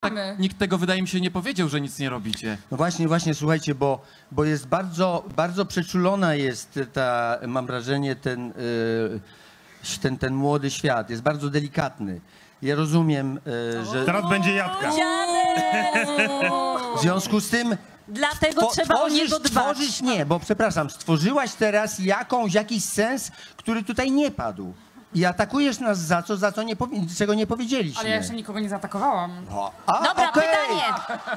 tak, nikt tego wydaje mi się nie powiedział, że nic nie robicie. No właśnie, właśnie, słuchajcie, bo, bo jest bardzo, bardzo przeczulona jest ta, mam wrażenie, ten, y, ten, ten młody świat, jest bardzo delikatny. Ja rozumiem, y, że Teraz będzie jadka. w związku z tym Dlatego trzeba o niego dbać. stworzyć, nie, bo przepraszam, stworzyłaś teraz jakąś, jakiś sens, który tutaj nie padł. I atakujesz nas za co, za co nie, powi- czego nie powiedzieliśmy. Ale ja jeszcze nikogo nie zaatakowałam. O, a, Dobra, okej. pytanie.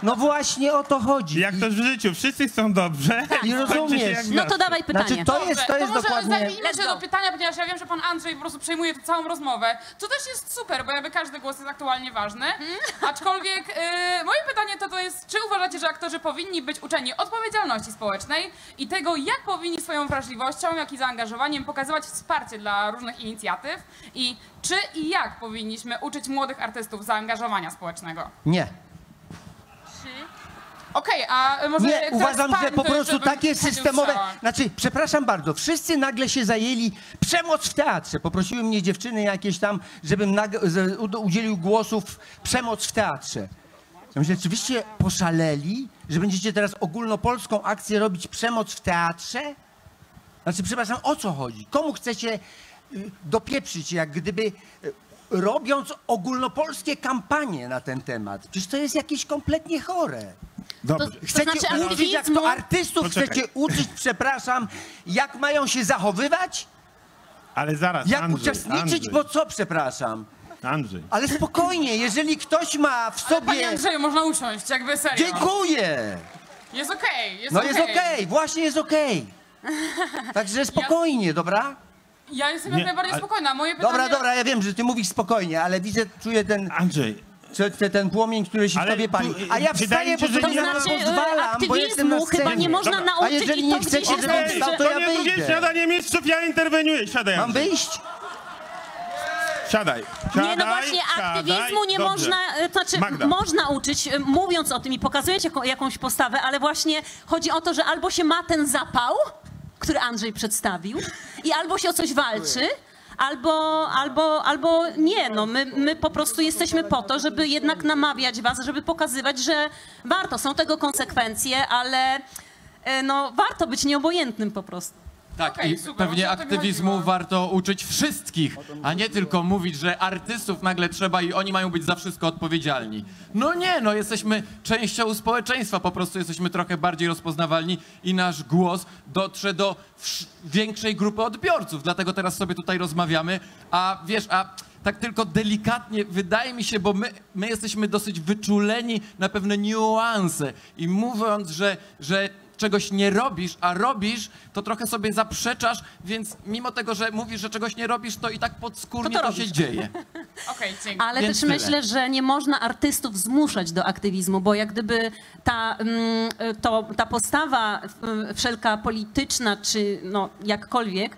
No właśnie o to chodzi. Jak to w życiu, wszyscy chcą dobrze. I skończy się rozumiesz. jak No to dawaj pytanie. Znaczy to jest, to Dobrze, jest może dokładnie... zajmijmy Let's się go. do pytania, ponieważ ja wiem, że pan Andrzej po prostu przejmuje tę całą rozmowę, co też jest super, bo jakby każdy głos jest aktualnie ważny. Aczkolwiek y, moje pytanie to, to jest, czy uważacie, że aktorzy powinni być uczeni odpowiedzialności społecznej i tego, jak powinni swoją wrażliwością, jak i zaangażowaniem pokazywać wsparcie dla różnych inicjatyw i czy i jak powinniśmy uczyć młodych artystów zaangażowania społecznego? Nie. Okej, a może Nie, uważam, pan, że po prostu takie systemowe. Znaczy, przepraszam bardzo, wszyscy nagle się zajęli przemoc w teatrze. Poprosiły mnie dziewczyny jakieś tam, żebym nag- udzielił głosów przemoc w teatrze. Ja myślę, rzeczywiście poszaleli, że będziecie teraz ogólnopolską akcję robić przemoc w teatrze? Znaczy, przepraszam, o co chodzi? Komu chcecie dopieprzyć, jak gdyby y, robiąc ogólnopolskie kampanie na ten temat? Przecież to jest jakieś kompletnie chore. Dobrze. Chcecie znaczy uczyć, jak to artystów Poczekaj. chcecie uczyć, przepraszam, jak mają się zachowywać? Ale zaraz, Jak Andrzej, uczestniczyć, Andrzej, bo co, przepraszam? Andrzej. Ale spokojnie, jeżeli ktoś ma w Panie sobie... Andrzeju, można usiąść, jakby serio. Dziękuję! Jest okej, jest No okej. jest okej, właśnie jest okej. Także spokojnie, dobra? Ja jestem Nie, jak najbardziej ale- spokojna. Moje pytanie... Dobra, dobra, ja wiem, że ty mówisz spokojnie, ale widzę, czuję ten, Andrzej, ten, ten płomień, który się w Ale tobie pali. y, A ja wydaje wstaję, mi się, bo że To nie na ma- znaczy, pozwalam, bo jestem na aktywizmu chyba nie można Dobra. nauczyć A jeżeli i nie to chcecie, gdzieś jest żebym dobrze. wstał, to, to ja nie będzie wyjdę. śniadanie mistrzów, ja interweniuję. Siadaj, Mam Andrzej. wyjść? Siadaj, siadaj, Nie, no właśnie siadaj. aktywizmu nie Dobrze. można, e, to znaczy Magda. można uczyć, e, mówiąc o tym i pokazując jaką, jakąś postawę, ale właśnie chodzi o to, że albo się ma ten zapał, który Andrzej przedstawił i albo się o coś walczy, albo, albo, albo nie, no my, my po prostu jesteśmy po to, żeby jednak namawiać was, żeby pokazywać, że warto, są tego konsekwencje, ale e, no warto być nieobojętnym po prostu. Tak, Okej, i super, pewnie właśnie o tym aktywizmu chodziło. warto uczyć wszystkich, a nie tylko mówić, że artystów nagle trzeba i oni mają być za wszystko odpowiedzialni. No nie, no jesteśmy częścią społeczeństwa, po prostu jesteśmy trochę bardziej rozpoznawalni i nasz głos dotrze do wsz- większej grupy odbiorców, dlatego teraz sobie tutaj rozmawiamy, a wiesz, a tak tylko delikatnie wydaje mi się, bo my, my jesteśmy dosyć wyczuleni na pewne niuanse i mówiąc, że, że czegoś nie robisz, a robisz, to trochę sobie zaprzeczasz, więc mimo tego, że mówisz, że czegoś nie robisz, to i tak podskórnie To to, to się dzieje. Okej, dzięki. Ale Więc też tyle. myślę, że nie można artystów zmuszać do aktywizmu, bo jak gdyby ta, mm, to, ta postawa wszelka polityczna, czy no jakkolwiek,